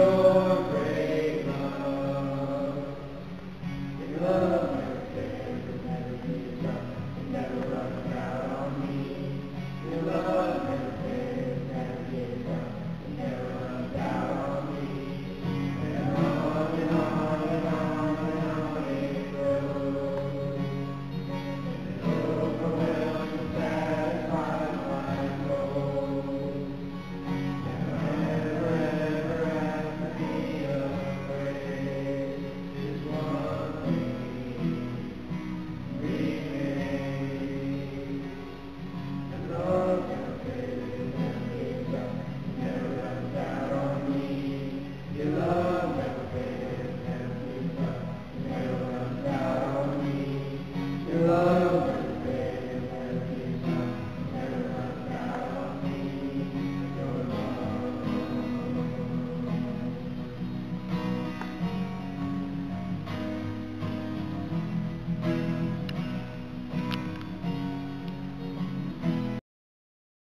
Lord. Amen.